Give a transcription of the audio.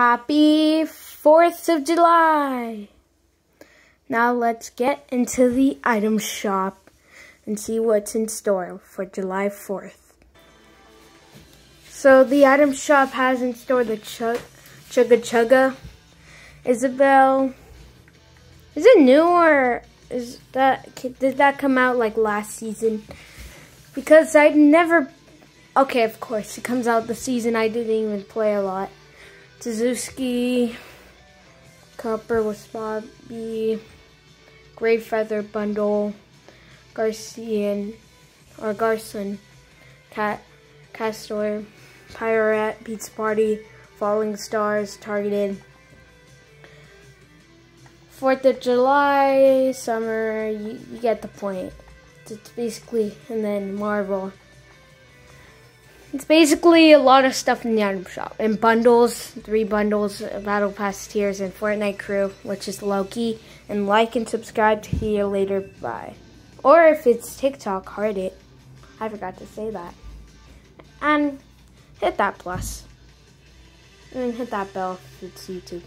Happy 4th of July! Now let's get into the item shop and see what's in store for July 4th. So the item shop has in store the Chug Chugga Chugga Isabelle. Is it new or is that did that come out like last season? Because I never Okay, of course, it comes out the season I didn't even play a lot. Suzuki, Copper Wasabi, Gray Feather Bundle, Garcian, or Garson, Cat, Castor, Pirate, Beats Party, Falling Stars, Targeted. Fourth of July, summer, you, you get the point. It's basically, and then Marvel. It's basically a lot of stuff in the item shop. And bundles, three bundles, Battle Pass tiers, and Fortnite Crew, which is Loki. And like and subscribe to hear later. Bye. Or if it's TikTok, heart it. I forgot to say that. And hit that plus. And hit that bell if it's YouTube.